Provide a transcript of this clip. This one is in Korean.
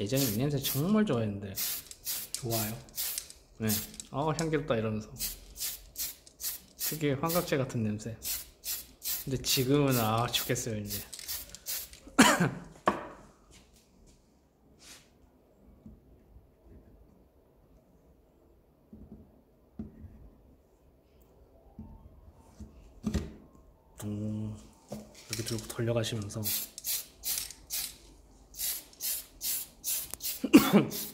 예전에 이 냄새 정말 좋아했는데. 좋아요. 네. 어 향기롭다 이러면서. 특유의 환각제 같은 냄새. 근데 지금은 아 죽겠어요 이제. 음, 이렇게 들고 돌려가시면서 Marcus.